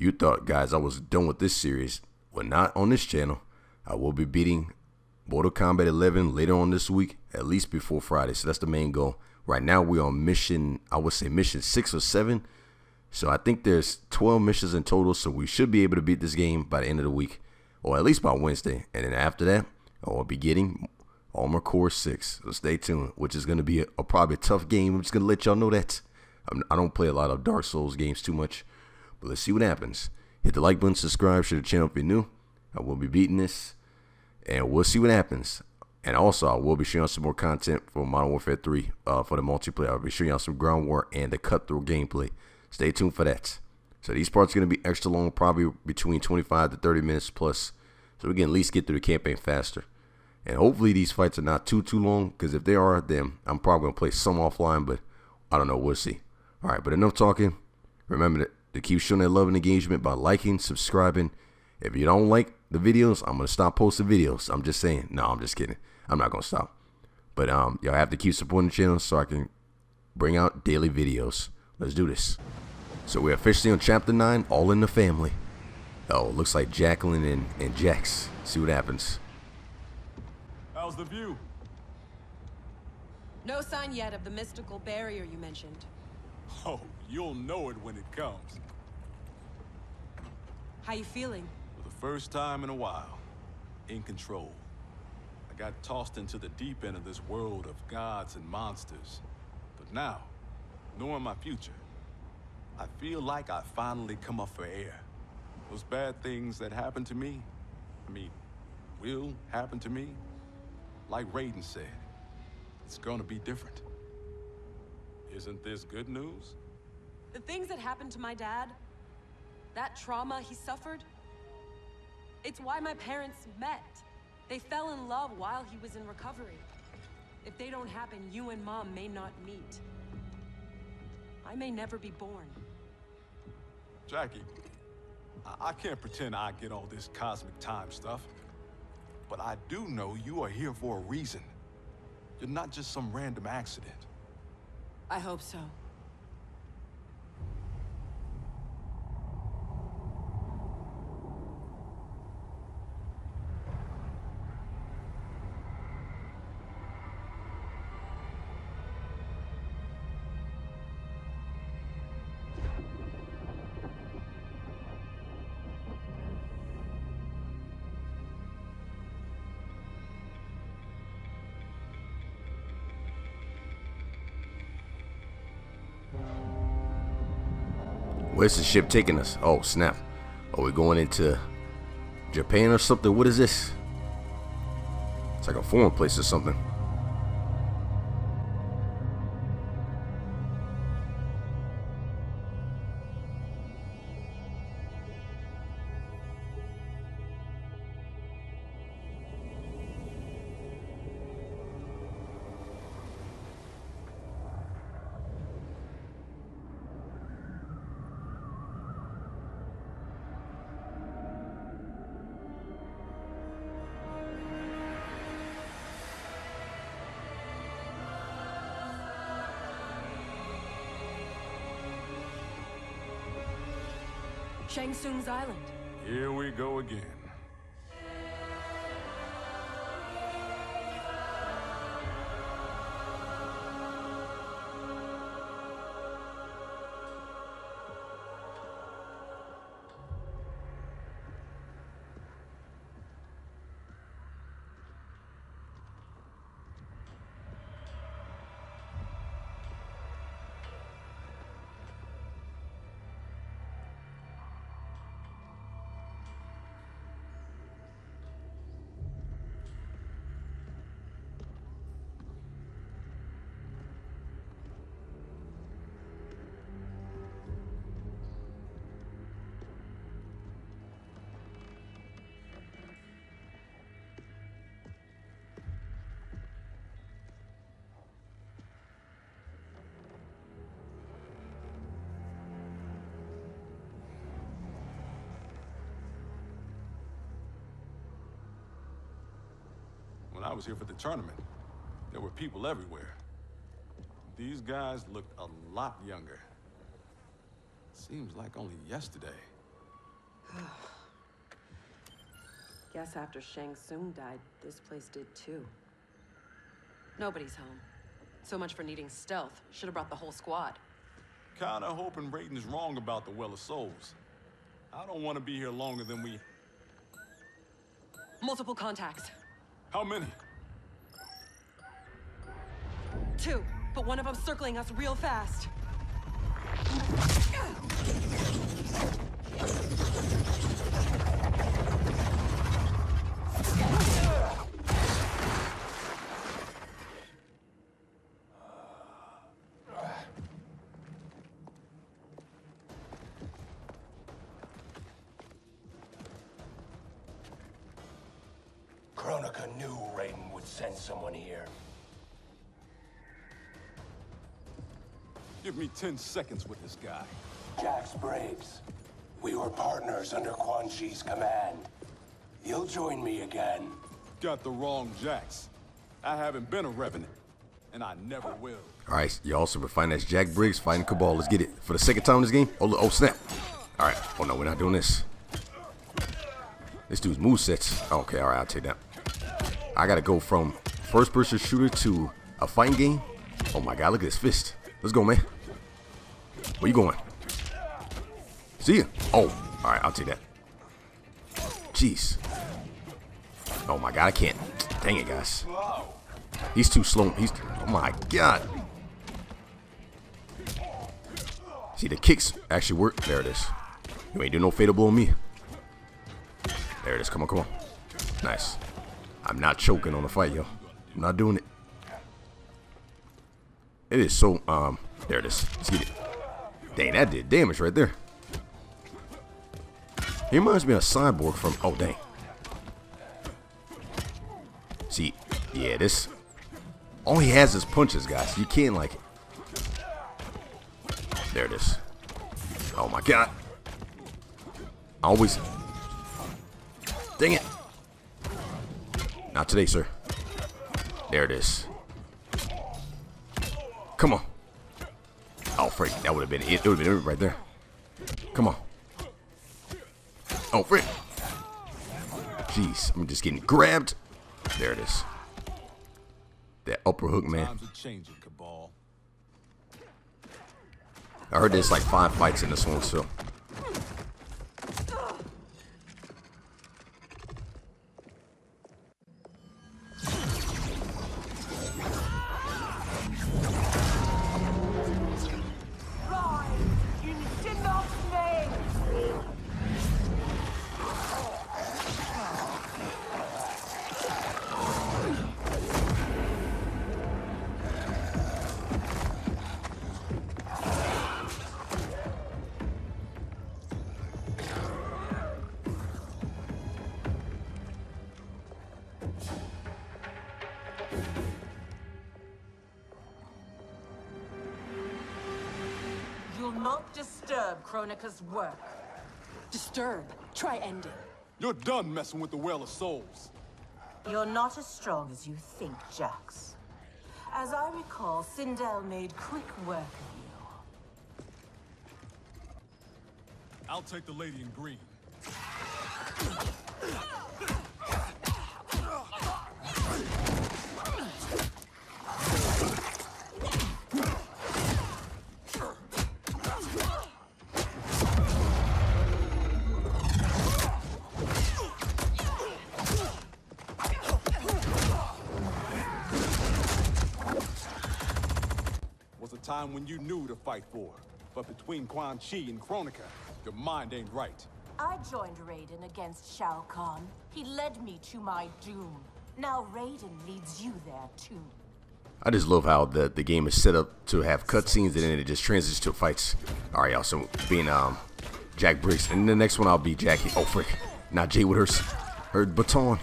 you thought, guys, I was done with this series. Well, not on this channel. I will be beating Mortal Kombat 11 later on this week, at least before Friday. So that's the main goal. Right now, we're on mission, I would say mission six or seven. So I think there's 12 missions in total. So we should be able to beat this game by the end of the week, or at least by Wednesday. And then after that, I will be getting Armored Core 6. So stay tuned, which is going to be a, a, probably a tough game. I'm just going to let y'all know that. I'm, I do not play a lot of Dark Souls games too much. But let's see what happens. Hit the like button, subscribe to the channel if you're new. I will be beating this. And we'll see what happens. And also, I will be sharing some more content for Modern Warfare 3 uh, for the multiplayer. I'll be showing y'all some ground war and the cutthroat gameplay. Stay tuned for that. So these parts are going to be extra long, probably between 25 to 30 minutes plus. So we can at least get through the campaign faster. And hopefully these fights are not too, too long. Because if they are, then I'm probably going to play some offline. But I don't know. We'll see. All right. But enough talking. Remember to, to keep showing that love and engagement by liking, subscribing. If you don't like the videos, I'm going to stop posting videos. I'm just saying. No, I'm just kidding. I'm not going to stop. But um, y'all have to keep supporting the channel so I can bring out daily videos. Let's do this. So we're officially on chapter 9, all in the family. Oh, looks like Jacqueline and, and Jax. See what happens. How's the view? No sign yet of the mystical barrier you mentioned. Oh, you'll know it when it comes. How you feeling? For the first time in a while, in control. I got tossed into the deep end of this world of gods and monsters. But now, knowing my future, I feel like I finally come up for air. Those bad things that happened to me, I mean, will happen to me. Like Raiden said, it's gonna be different. Isn't this good news? The things that happened to my dad, that trauma he suffered, it's why my parents met. They fell in love while he was in recovery. If they don't happen, you and Mom may not meet. I may never be born. Jacqui, I, I can't pretend I get all this cosmic time stuff. But I do know you are here for a reason. You're not just some random accident. I hope so. Where's the ship taking us? Oh, snap. Are we going into Japan or something? What is this? It's like a foreign place or something. Shang Tsung's island. Here we go again. I was here for the tournament, there were people everywhere. These guys looked a lot younger. Seems like only yesterday. Guess after Shang Tsung died, this place did too. Nobody's home. So much for needing stealth. Should have brought the whole squad. Kinda hoping Raiden's wrong about the Well of Souls. I don't want to be here longer than we... Multiple contacts. How many? Two, but one of them circling us real fast. Kronika knew Raiden would send someone here. Give me 10 seconds with this guy. Jax Briggs. We were partners under Quan Chi's command. You'll join me again. Got the wrong Jax. I haven't been a Revenant, and I never will. All right, y'all. So we're fighting as Jax Briggs fighting Kabal. Let's get it for the second time in this game. Oh, look, oh snap! All right. Oh no, we're not doing this. This dude's move sets. Okay, all right, I'll take that. I gotta go from first-person shooter to a fighting game. Oh my god, look at this fist. Let's go, man. Where you going? See ya. Oh, all right, I'll take that. Jeez. Oh my god, I can't. Dang it, guys. He's too slow. He's. Oh my god. See, the kicks actually work. There it is. You ain't doing no fatal blow on me. There it is. Come on, come on. Nice. I'm not choking on the fight, yo. I'm not doing it. It is so, um, there it is. Let's get it. Dang, that did damage right there. He reminds me of Cyborg from, oh, dang. See, yeah, this, all he has is punches, guys. You can't, like, there it is. Oh, my God. Always, dang it. Not today, sir. There it is. Come on. Oh, freak. That would have been it. It would have been it right there. Come on. Oh, frick. Jeez. I'm just getting grabbed. There it is. That upper hook, man. Times are changing, Kabal. I heard there's like five fights in this one, so. Kronika's work. Disturb. Try ending. You're done messing with the Well of Souls. You're not as strong as you think, Jax. As I recall, Sindel made quick work of you. I'll take the lady in green. Time when you knew to fight for. But between Quan Chi and Kronika, your mind ain't right. I joined Raiden against Shao Kahn. He led me to my doom. Now Raiden leads you there too. I just love how the, the game is set up to have cutscenes and then it just transitions to fights. All right, y'all. So being um Jax Briggs, and the next one I'll be Jacqui. Oh frick, not Jay with her her baton.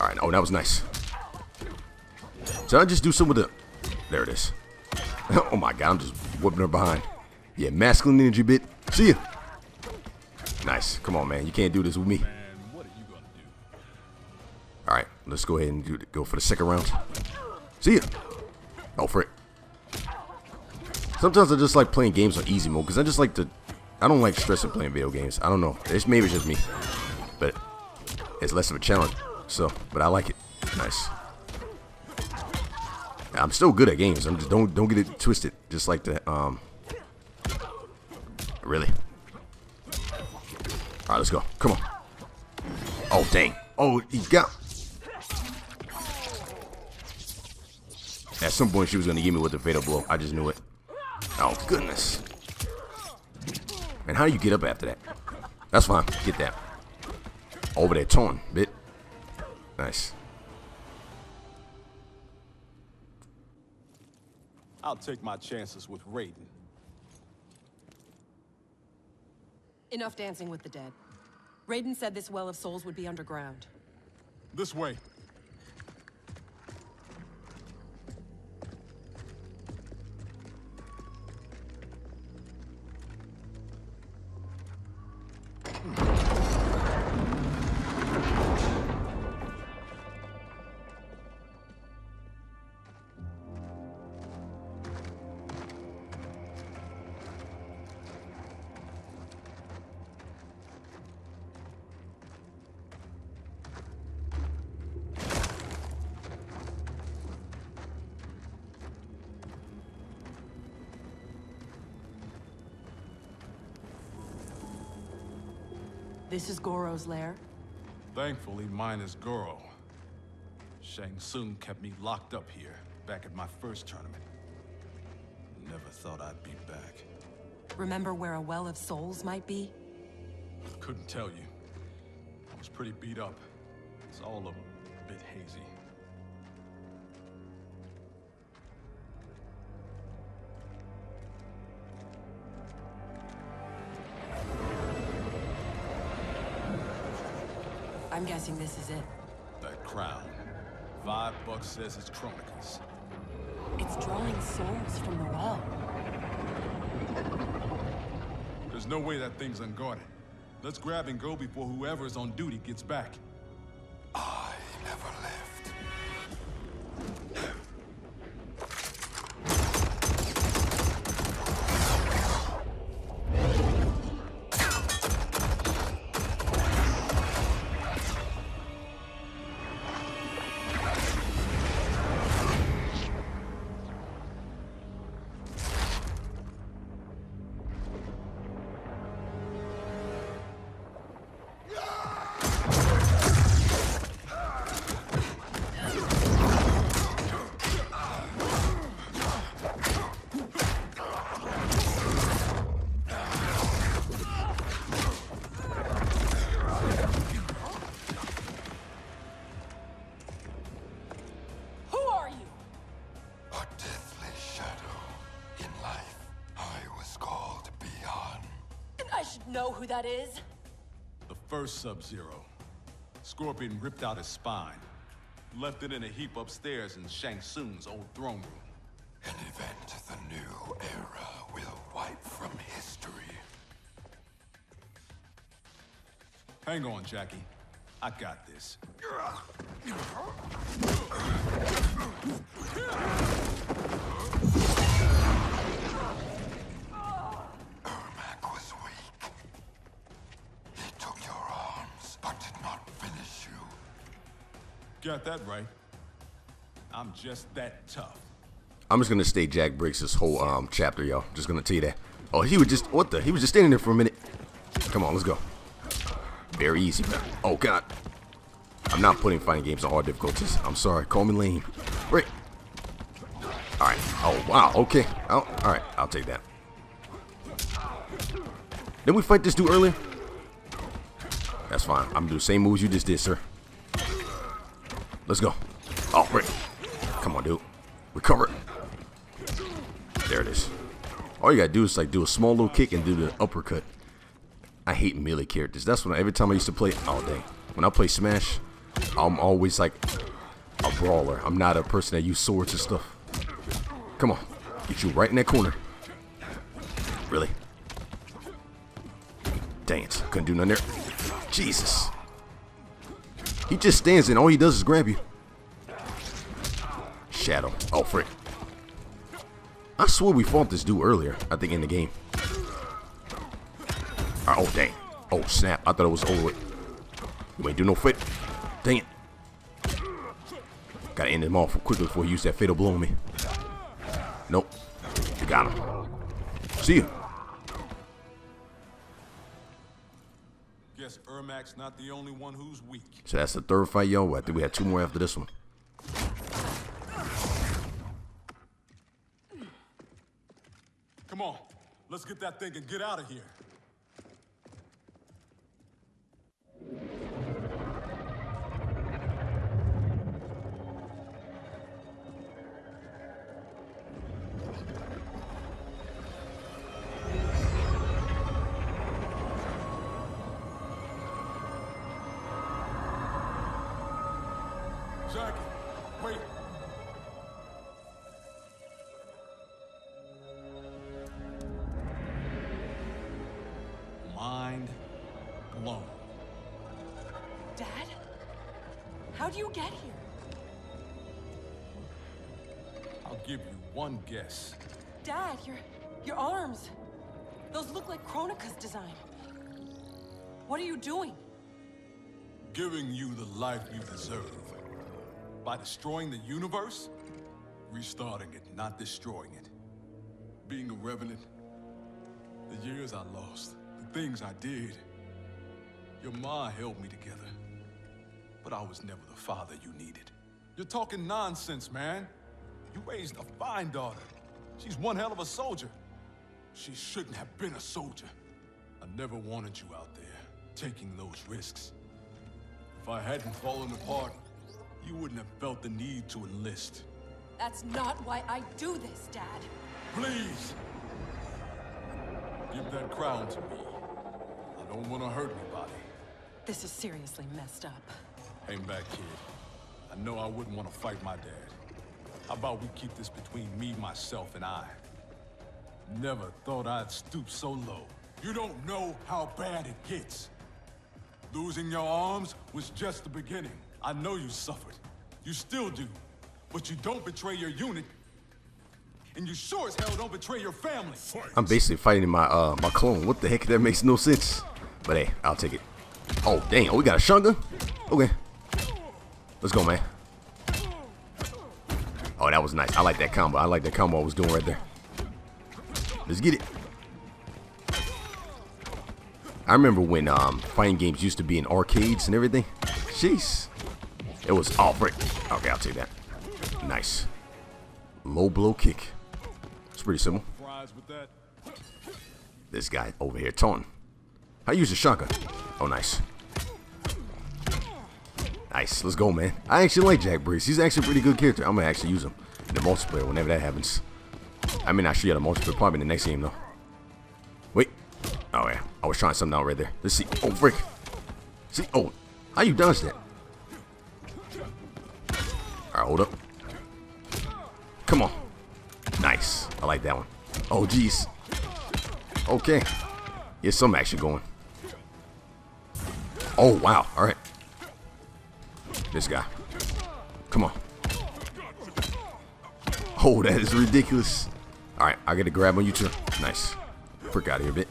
All right. Oh, that was nice. So I just do some with the. There it is. oh my god, I'm just whipping her behind. Yeah, masculine energy bit. See ya. Nice. Come on, man. You can't do this with me. All right, let's go ahead and do, go for the second round. See ya. Oh, frick. Sometimes I just like playing games on easy mode because I just like to, I don't like stressing playing video games. I don't know. It's maybe it's just me, but it's less of a challenge. So, but I like it. Nice. I'm still good at games. I'm just don't don't get it twisted. Just like that. Um. Really. All right, let's go. Come on. Oh dang. Oh, he got. At some point, she was gonna give me with the fatal blow. I just knew it. Oh goodness. And how do you get up after that? That's fine. Get that. Over there, torn bit. Nice. I'll take my chances with Raiden. Enough dancing with the dead. Raiden said this Well of Souls would be underground. This way. This is Goro's lair. Thankfully, mine is Goro. Shang Tsung kept me locked up here, back at my first tournament. Never thought I'd be back. Remember where a Well of Souls might be? Couldn't tell you. I was pretty beat up. It's all a bit hazy. I'm guessing this is it. That crown. Five bucks says it's Kronika's. It's drawing souls from the well. There's no way that thing's unguarded. Let's grab and go before whoever's on duty gets back. That is. The first Sub-Zero. Scorpion ripped out his spine. Left it in a heap upstairs in Shang Tsung's old throne room. An event the new era will wipe from history. Hang on, Jacqui. I got this. Got that right. I'm just that tough. I'm just gonna stay Jax Briggs this whole um chapter, y'all. Just gonna tell you that. Oh, he was just what the? He was just standing there for a minute. Come on, let's go. Very easy. Oh God. I'm not putting fighting games on hard difficulties. I'm sorry. Call me lame. Right. All right. Oh wow. Okay. Oh, all right. I'll take that. Didn't we fight this dude earlier? That's fine. I'm gonna do the same moves you just did, sir. Let's go. Oh. Come on, dude. Recover. There it is. All you gotta do is like do a small little kick and do the uppercut. I hate melee characters. That's when every time I used to play. Oh dang! When I play Smash, I'm always like a brawler. I'm not a person that use swords and stuff. Come on, get you right in that corner. Really? Dang it! Couldn't do nothing there. Jesus. He just stands and all he does is grab you. Shadow. Oh, frick. I swear we fought this dude earlier, I think in the game. Right, oh, dang. Oh, snap. I thought it was over. You ain't do no fit. Dang it. Gotta end him off quickly before he used that fatal blow on me. Nope. You got him. See you. Ermac's not the only one who's weak. So that's the third fight, yo. I think we had two more after this one. Come on, let's get that thing and get out of here. How'd you get here? I'll give you one guess. Dad, your your arms. Those look like Kronika's design. What are you doing? Giving you the life you deserve. By destroying the universe, restarting it, not destroying it. Being a revenant, the years I lost, the things I did. Your ma held me together. But I was never the father you needed. You're talking nonsense, man. You raised a fine daughter. She's one hell of a soldier. She shouldn't have been a soldier. I never wanted you out there, taking those risks. If I hadn't fallen apart, you wouldn't have felt the need to enlist. That's not why I do this, Dad. Please! Give that crown to me. I don't want to hurt anybody. This is seriously messed up. Back. I know I wouldn't want to fight my dad. How about we keep this between me, myself, and I? Never thought I'd stoop so low. You don't know how bad it gets. Losing your arms was just the beginning. I know you suffered. You still do. But you don't betray your unit. And you sure as hell don't betray your family. I'm basically fighting my uh my clone. What the heck? That makes no sense. But hey, I'll take it. Oh dang! Oh, we got a shotgun. Okay, let's go, man. Oh, that was nice. I like that combo. I like that combo I was doing right there. Let's get it. I remember when um fighting games used to be in arcades and everything. Jeez. It was all brick. Okay, I'll take that. Nice. Low blow kick. It's pretty simple. This guy over here taunting. I use a shotgun. Oh, nice. Nice. Let's go, man. I actually like Jax Briggs. He's actually a pretty good character. I'm gonna actually use him in the multiplayer whenever that happens. I mean, I should get a multiplayer probably in the next game though. Wait. Oh yeah. I was trying something out right there. Let's see. Oh frick. See. Oh, how you dodge that? All right, hold up. Come on. Nice. I like that one. Oh geez. Okay. Get some action going. Oh wow. All right. This guy. Come on. Oh, that is ridiculous. All right, I get a grab on you too. Nice. Frick out of here a bit.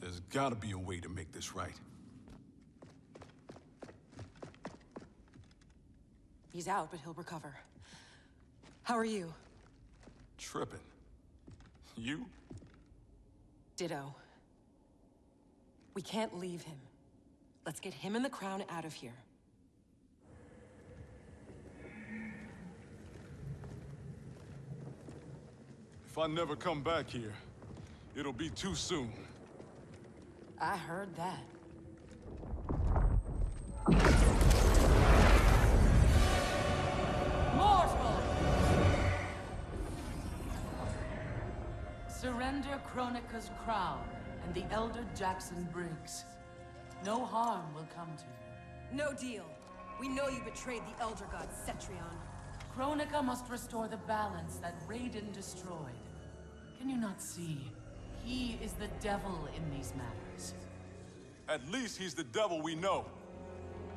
There's gotta be a way to make this right. He's out, but he'll recover. How are you? Tripping. You? Ditto. We can't leave him. Let's get him and the crown out of here. If I never come back here, it'll be too soon. I heard that. Mortal! Surrender Kronika's crown and the Elder Jackson Briggs. No harm will come to you. No deal. We know you betrayed the Elder God, Cetrion. Kronika must restore the balance that Raiden destroyed. Can you not see? He is the devil in these matters. At least he's the devil we know.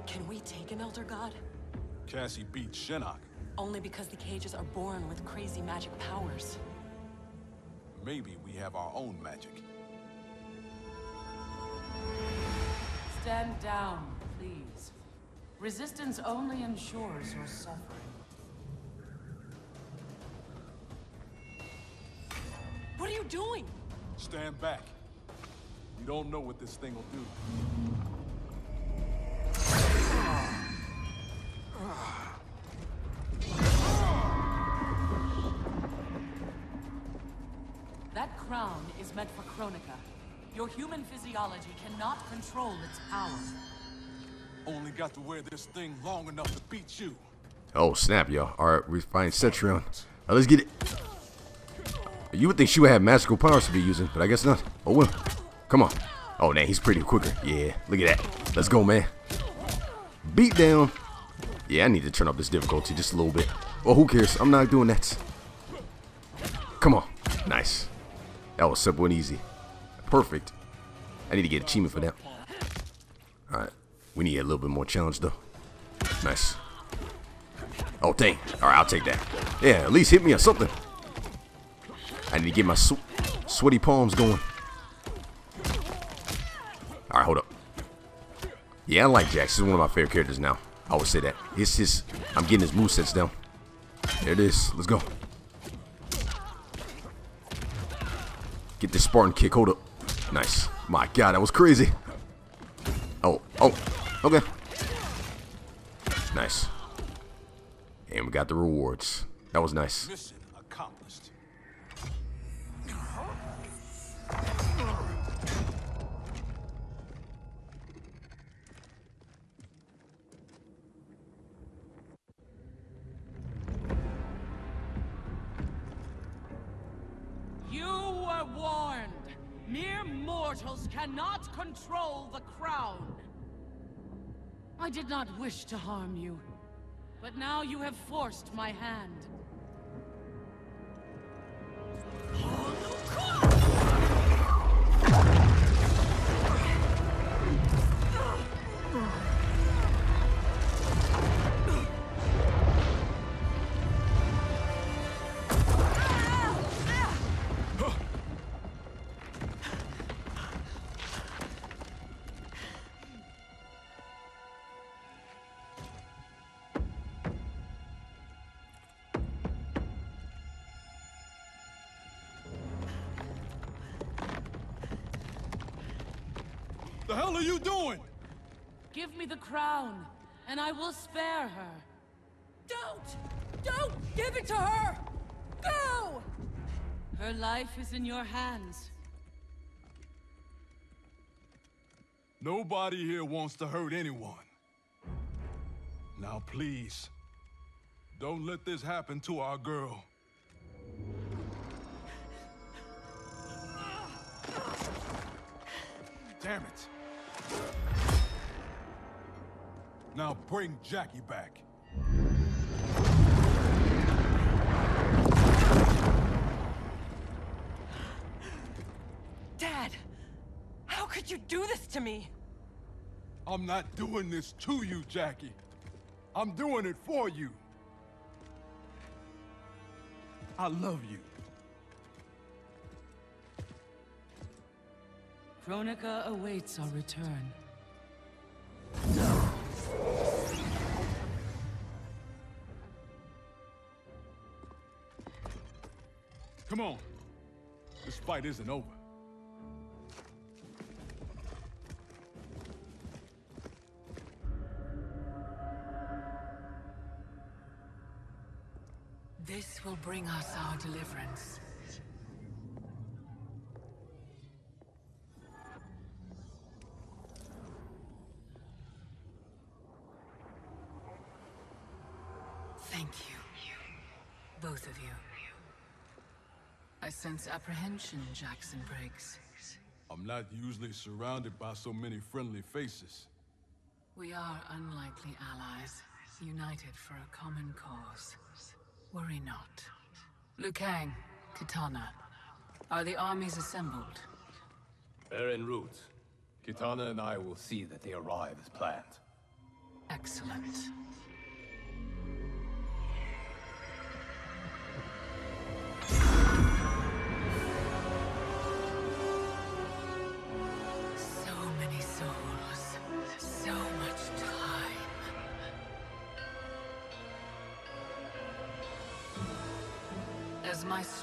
Can we take an Elder God? Cassie beat Shinnok. Only because the cages are born with crazy magic powers. maybe we have our own magic. Stand down, please. Resistance only ensures your suffering. What are you doing? Stand back. You don't know what this thing will do. That crown is meant for Kronika. Your human physiology cannot control its power. Only got to wear this thing long enough to beat you. Oh, snap, y'all. Alright, we find Cetrion. Now let's get it. You would think she would have magical powers to be using, but I guess not. Oh, well. Come on. Oh, man, he's pretty quicker. Yeah, look at that. Let's go, man. Beat down. Yeah, I need to turn up this difficulty just a little bit. Well, who cares? I'm not doing that. Come on. Nice. That was simple and easy. Perfect. I need to get achievement for that. Alright. We need a little bit more challenge, though. Nice. Oh, dang. Alright, I'll take that. Yeah, at least hit me or something. I need to get my sw sweaty palms going. Alright, hold up. Yeah, I like Jax. He's one of my favorite characters now. I would say that. It's just, I'm getting his movesets down. There it is. Let's go. Get this Spartan kick. Hold up. Nice. My God, that was crazy. Oh, oh, okay. Nice. And we got the rewards. That was nice. Control the crown. I did not wish to harm you, but now you have forced my hand. What the hell are you doing? Give me the crown, and I will spare her. Don't! Don't give it to her! Go! Her life is in your hands. Nobody here wants to hurt anyone. Now please, don't let this happen to our girl. Damn it. Now bring Jacqui back. Dad! How could you do this to me? I'm not doing this to you, Jacqui. I'm doing it for you. I love you. Kronika awaits our return. Come on. This fight isn't over. This will bring us our deliverance. Thank you. Both of you. I sense apprehension, Jackson Briggs. I'm not usually surrounded by so many friendly faces. We are unlikely allies, united for a common cause. Worry not. Liu Kang, Kitana, are the armies assembled? They're en route. Kitana and I will see that they arrive as planned. Excellent.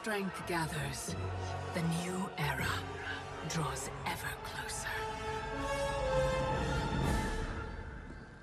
Strength gathers, the new era draws ever closer.